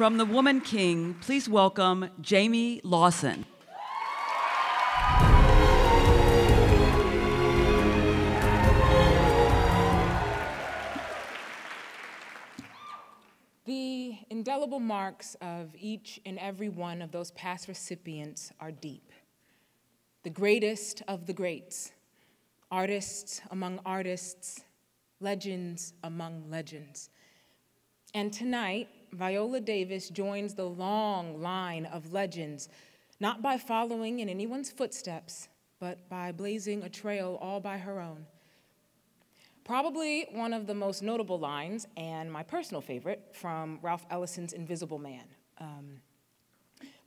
From the Woman King, please welcome Jayme Lawson. The indelible marks of each and every one of those past recipients are deep. The greatest of the greats, artists among artists, legends among legends. And tonight, Viola Davis joins the long line of legends, not by following in anyone's footsteps, but by blazing a trail all by her own. Probably one of the most notable lines, and my personal favorite, from Ralph Ellison's Invisible Man. Um,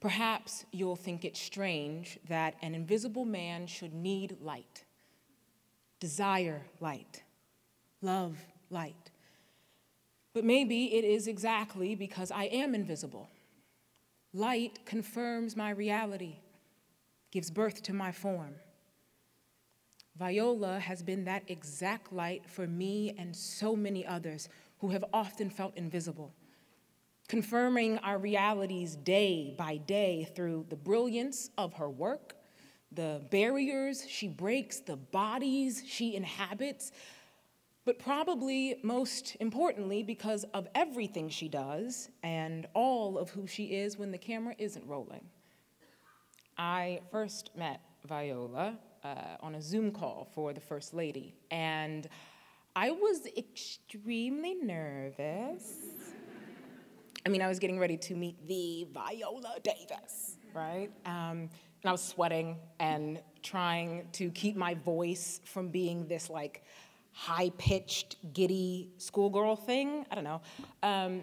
Perhaps you'll think it strange that an invisible man should need light, desire light, love light. But maybe it is exactly because I am invisible. Light confirms my reality, gives birth to my form. Viola has been that exact light for me and so many others who have often felt invisible, confirming our realities day by day through the brilliance of her work, the barriers she breaks, the bodies she inhabits, but probably most importantly, because of everything she does and all of who she is when the camera isn't rolling. I first met Viola uh, on a Zoom call for the First Lady, and I was extremely nervous. I mean, I was getting ready to meet the Viola Davis, right? Um, and I was sweating and trying to keep my voice from being this like high pitched, giddy schoolgirl thing. I don't know. Um,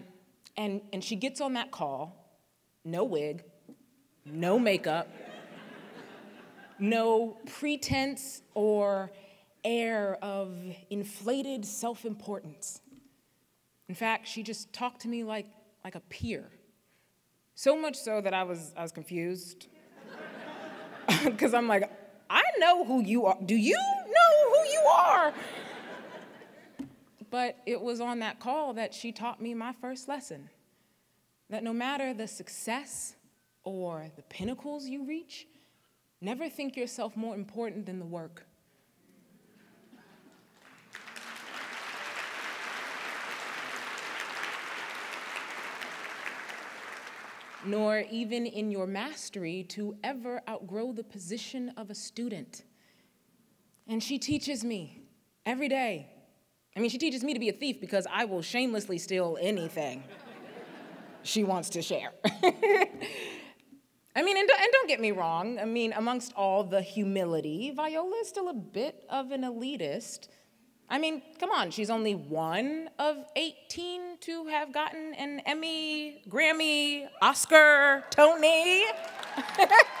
and, and she gets on that call, no wig, no makeup, no pretense or air of inflated self importance. In fact, she just talked to me like, like a peer. So much so that I was, I was confused. Because I'm like, I know who you are. Do you know who you are? But it was on that call that she taught me my first lesson that no matter the success or the pinnacles you reach, never think yourself more important than the work. Nor even in your mastery to ever outgrow the position of a student. And she teaches me every day I mean, she teaches me to be a thief because I will shamelessly steal anything she wants to share. I mean, and don't, and don't, get me wrong. I mean, amongst all the humility, Viola is still a bit of an elitist. I mean, come on, she's only one of 18 to have gotten an Emmy, Grammy, Oscar, Tony.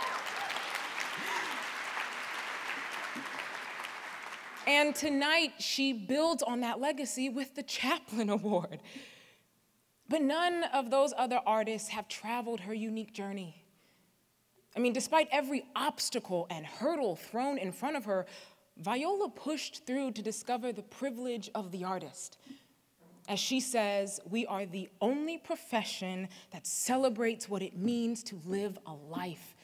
And tonight, she builds on that legacy with the Chaplin Award. But none of those other artists have traveled her unique journey. I mean, despite every obstacle and hurdle thrown in front of her, Viola pushed through to discover the privilege of the artist. As she says, we are the only profession that celebrates what it means to live a life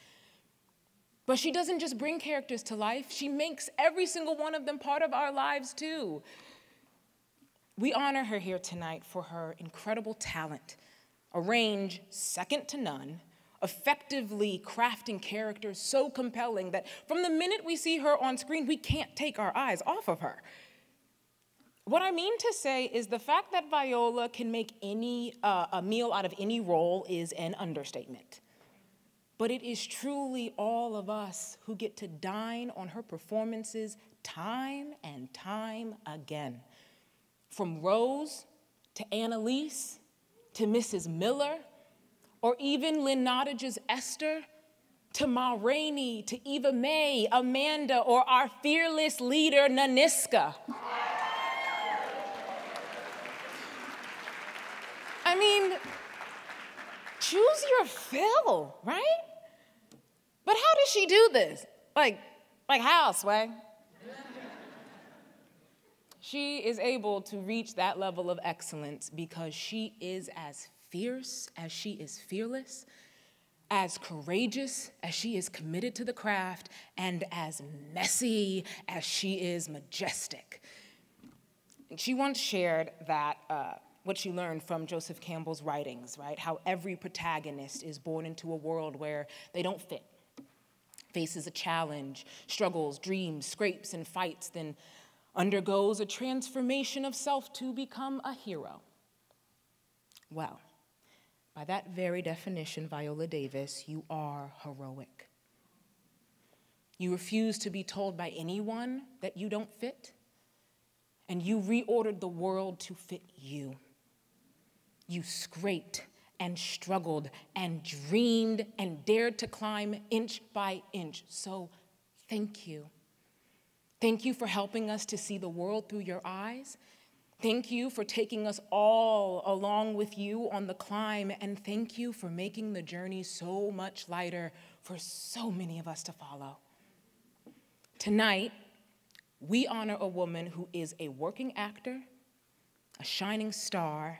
but she doesn't just bring characters to life, she makes every single one of them part of our lives too. We honor her here tonight for her incredible talent, a range second to none, effectively crafting characters so compelling that from the minute we see her on screen, we can't take our eyes off of her. What I mean to say is the fact that Viola can make any uh, a meal out of any role is an understatement but it is truly all of us who get to dine on her performances time and time again. From Rose to Annalise to Mrs. Miller, or even Lynn Nottage's Esther, to Ma Rainey, to Eva Mae, Amanda, or our fearless leader, Nanisca. I mean, choose your fill, right? But how does she do this? Like, like how, Sway? she is able to reach that level of excellence because she is as fierce as she is fearless, as courageous as she is committed to the craft, and as messy as she is majestic. And she once shared that uh, what she learned from Joseph Campbell's writings, right? How every protagonist is born into a world where they don't fit, faces a challenge, struggles, dreams, scrapes, and fights, then undergoes a transformation of self to become a hero. Well, by that very definition, Viola Davis, you are heroic. You refuse to be told by anyone that you don't fit, and you reordered the world to fit you. You scraped and struggled and dreamed and dared to climb inch by inch. So, thank you. Thank you for helping us to see the world through your eyes Thank you for taking us all along with you on the climb, and thank you for making the journey so much lighter for so many of us to follow. Tonight, we honor a woman who is a working actor, a shining star,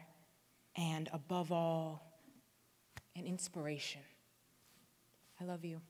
and above all, an inspiration. I love you.